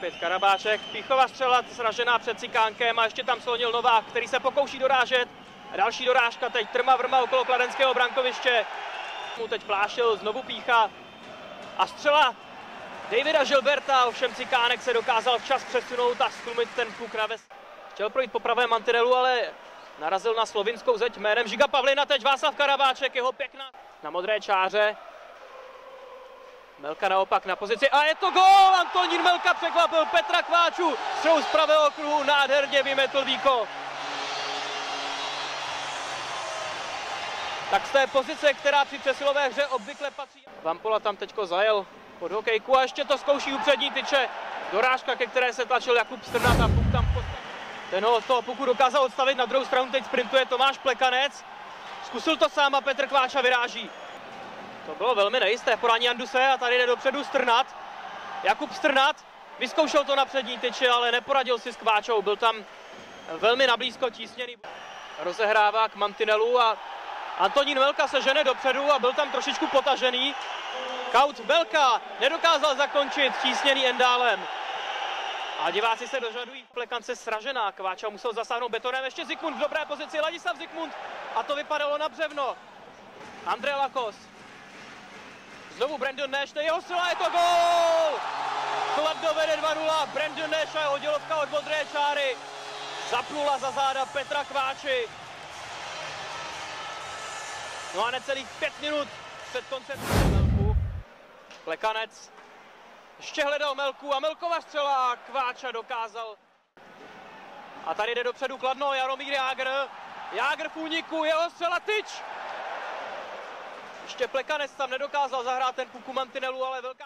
Opět Karabáček, Píchová střela sražená před Cikánkem a ještě tam slonil Novák, který se pokouší dorážet. Další dorážka teď trma vrma okolo kladenského brankoviště. Mu teď plášil znovu Pícha a střela Davida Gilberta, ovšem Cikánek se dokázal včas přesunout a stlumit ten puk na ves. Chtěl projít po pravém mantinelu, ale narazil na slovinskou zeď jménem Žiga Pavlina, teď Václav Karabáček, jeho pěkná na modré čáře. Melka naopak na pozici a je to gól! Antonín Melka překvapil Petra Kváču. Střel z pravého kruhu nádherně vymetl Víko. Tak z té pozice, která při přesilové hře obvykle patří. Vampola tam teďko zajel pod hokejku a ještě to zkouší u přední tyče. Dorážka, ke které se tlačil Jakub Strnat a puk tam. Ten ho toho puku dokázal odstavit, na druhou stranu teď sprintuje Tomáš Plekanec. Zkusil to sám a Petr Kváča vyráží. To bylo velmi nejisté podání Anduse a tady jde dopředu Strnat. Jakub Strnat vyzkoušel to na přední tyči, ale neporadil si s Kváčou. Byl tam velmi nablízko tísněný. Rozehrává k mantinelu a Antonín Velka se žene dopředu a byl tam trošičku potažený. Kaut Velka nedokázal zakončit tísněný Endálem. A diváci se dožadují plekance sražená. Kváča musel zasáhnout betonem. Ještě Zikmund v dobré pozici. Ladislav Zikmund. A to vypadalo na břevno. Andrej Lakos. Znovu Brandon Nash. To je jeho střela, je to gól! Kladno vede 2-0. Brandon Nash a oddělovka od modré čáry. Zaplula za záda Petra Kváči. No a necelých pět minut před koncem Melku. Plekanec ještě hledal Melku a Melkova střela Kváča dokázal. A tady jde dopředu Kladno, Jaromír Jágr. Jágr v úniku, jeho střela tyč. Ještě Plekanec tam nedokázal zahrát ten puku mantinelu, ale velká...